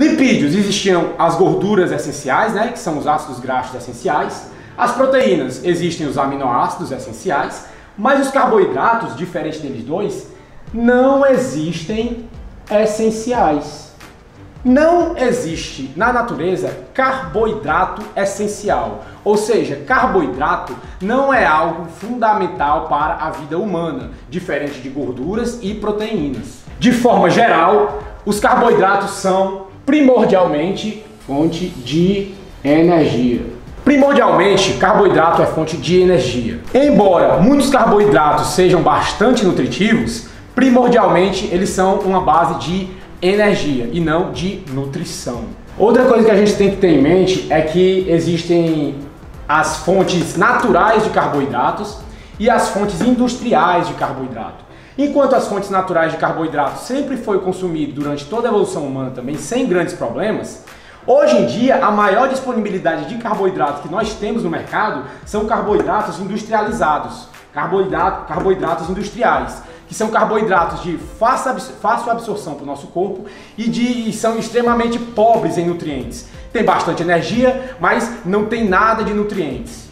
Lipídios existiam as gorduras essenciais, né, que são os ácidos graxos essenciais. As proteínas existem os aminoácidos essenciais, mas os carboidratos, diferente deles dois, não existem essenciais. Não existe na natureza carboidrato essencial, ou seja, carboidrato não é algo fundamental para a vida humana, diferente de gorduras e proteínas. De forma geral, os carboidratos são primordialmente fonte de energia. Primordialmente, carboidrato é fonte de energia. Embora muitos carboidratos sejam bastante nutritivos, primordialmente eles são uma base de energia e não de nutrição. Outra coisa que a gente tem que ter em mente é que existem as fontes naturais de carboidratos e as fontes industriais de carboidrato. Enquanto as fontes naturais de carboidrato sempre foi consumido durante toda a evolução humana também sem grandes problemas, hoje em dia a maior disponibilidade de carboidratos que nós temos no mercado são carboidratos industrializados, carboidrato, carboidratos industriais que são carboidratos de fácil absorção para o nosso corpo e, de, e são extremamente pobres em nutrientes. Tem bastante energia, mas não tem nada de nutrientes.